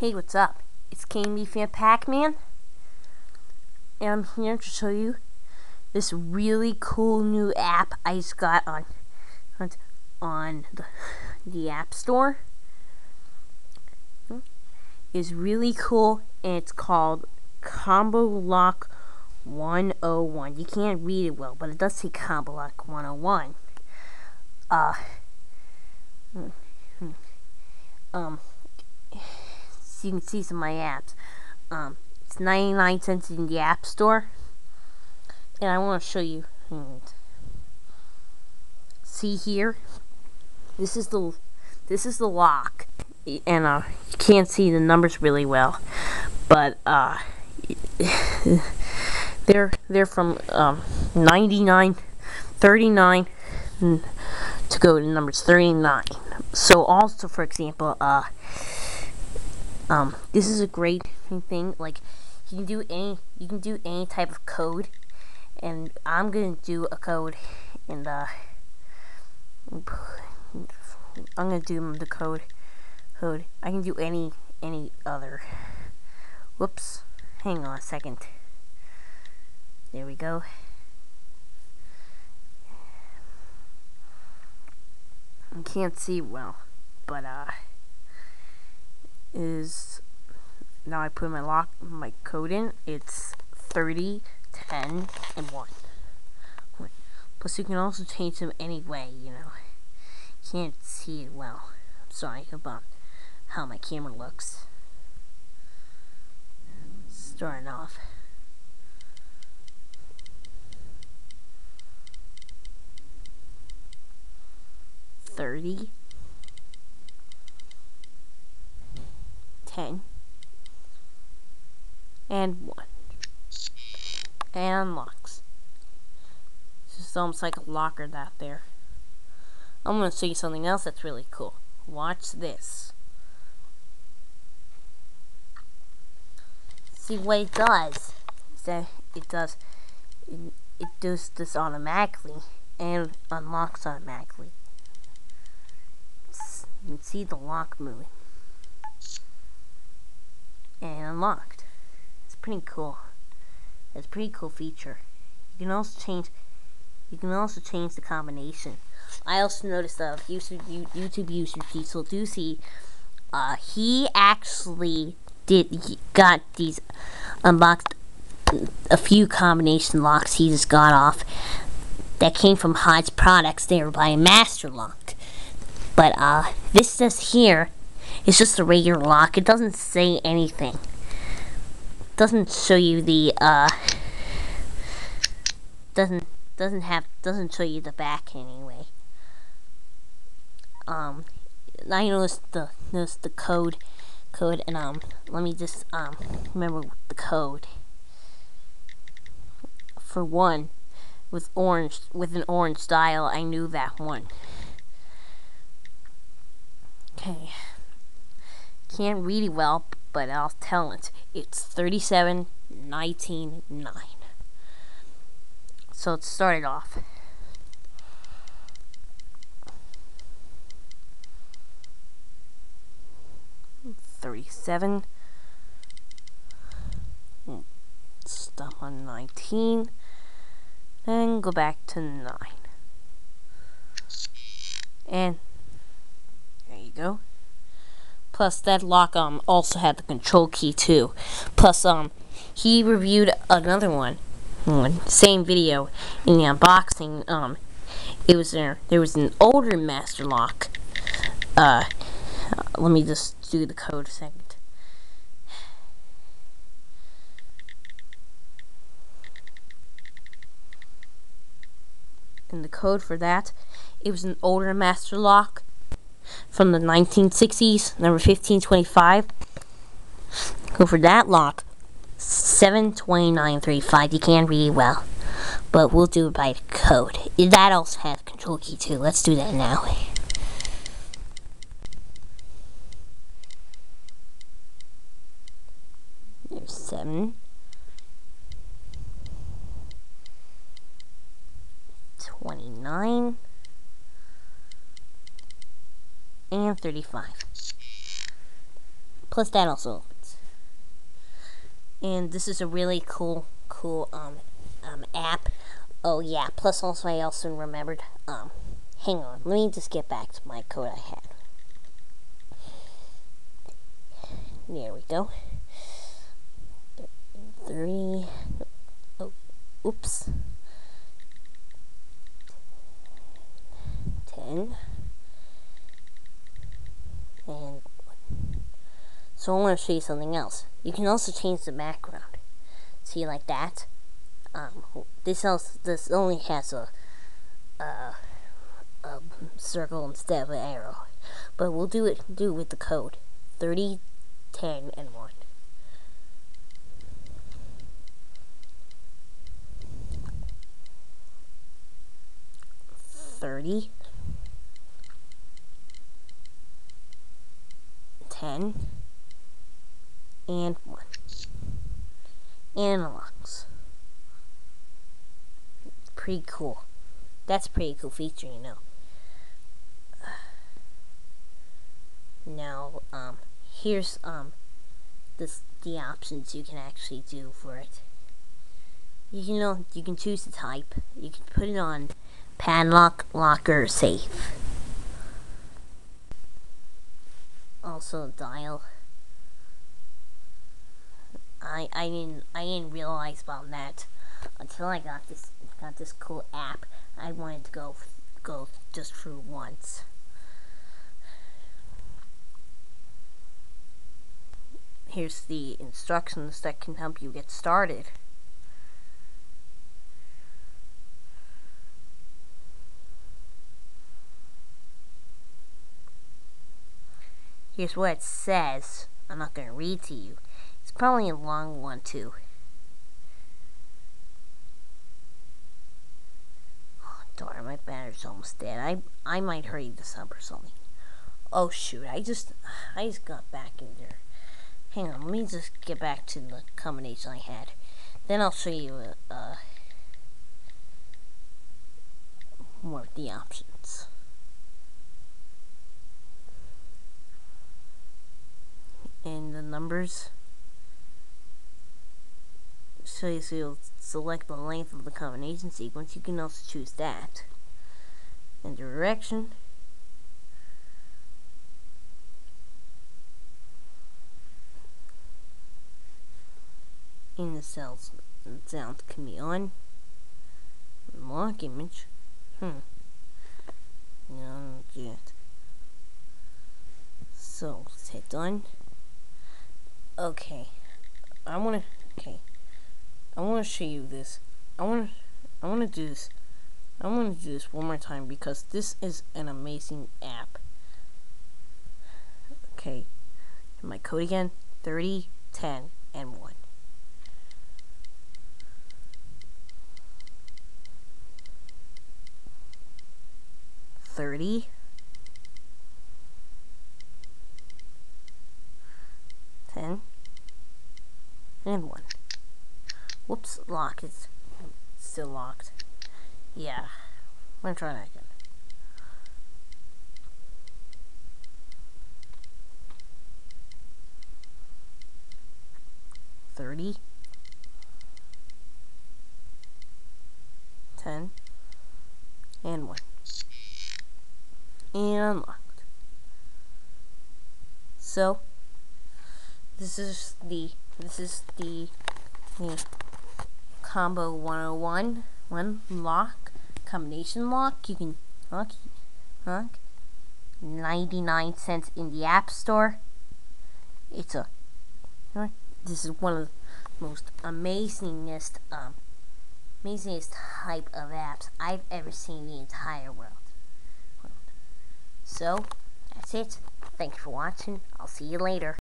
Hey, what's up? It's KB Fan Pac-Man, and I'm here to show you this really cool new app I just got on on, the, the App Store. It's really cool, and it's called Combo Lock 101. You can't read it well, but it does say Combo Lock 101. Uh, um, you can see some of my apps. Um, it's 99 cents in the App Store. And I want to show you. See here? This is the this is the lock. And uh, you can't see the numbers really well. But uh, they're they're from um, 99 39 to go to numbers 39 so also for example uh um, this is a great thing. Like, you can do any you can do any type of code, and I'm gonna do a code and the. I'm gonna do the code. Code. I can do any any other. Whoops. Hang on a second. There we go. I can't see well, but uh is now I put my lock my code in. It's 30, 10, and 1. Plus you can also change them any way, you know. Can't see it well. I'm sorry about how my camera looks. Starting off. Thirty 10 and 1 and locks. It's just almost like a locker that there. I'm going to show you something else that's really cool. Watch this. See what it does it does it, it does this automatically and unlocks automatically. You can see the lock moving and unlocked. It's pretty cool. It's a pretty cool feature. You can also change. You can also change the combination. I also noticed that YouTube YouTube user Diesel Doocy, uh, he actually did got these unboxed a few combination locks he just got off that came from Hodge products. They were by Master Lock, but uh, this says here it's just a regular lock. It doesn't say anything. It doesn't show you the uh doesn't doesn't have doesn't show you the back anyway. Um I noticed the noticed the code code and um let me just um remember the code. For one, with orange with an orange style, I knew that one. Okay can't read it well, but I'll tell it. It's 37, 19, 9. So it off. Thirty-seven. Mm, Stop on nineteen. Then go back to nine. And there you go. Plus, that lock um also had the control key too. Plus, um, he reviewed another one, one same video in the unboxing. Um, it was there. There was an older master lock. Uh, let me just do the code a second. And the code for that, it was an older master lock from the 1960s, number 1525. Go for that lock. 72935. You can't read well. But we'll do it by the code. That also has control key too. Let's do that now. There's seven. Twenty-nine. and 35. Plus that also opens. And this is a really cool, cool um, um app. Oh yeah. Plus also I also remembered um. Hang on. Let me just get back to my code I had. There we go. Three. Oh, oops. Ten. And so I want to show you something else. You can also change the background. See, like that. Um, this else, this only has a, a, a circle instead of an arrow, but we'll do it do it with the code. Thirty 10 and 1. Thirty, ten, and one, and unlocks. Pretty cool. That's a pretty cool feature, you know. Now, um, here's um this the options you can actually do for it. You can know you can choose the type. You can put it on padlock, locker, safe. Also dial. I I didn't I didn't realize about that until I got this got this cool app. I wanted to go go just through once. here's the instructions that can help you get started. Here's what it says. I'm not going to read to you. It's probably a long one too. Oh, darn, my battery's almost dead. I I might hurry this up or something. Oh shoot, I just I just got back in there. Hang on, let me just get back to the combination I had. Then I'll show you uh, uh, more of the options. And the numbers. So you'll select the length of the combination sequence. You can also choose that. And direction. in the cells sound can be on. Lock image. Hmm. No yet. So let's hit done okay. I want to okay I want to show you this. I want to I want to do this. I want to do this one more time because this is an amazing app. Okay. My code again 30 10 and 1 30. 10. And 1. Whoops, lock. It's still locked. Yeah. I'm gonna try that again. Thirty. Ten. And one and unlocked. So this is the this is the, the combo 101 one lock combination lock you can lock lock 99 cents in the app store it's a this is one of the most amazingest um amazingest type of apps I've ever seen in the entire world so, that's it. Thank you for watching. I'll see you later.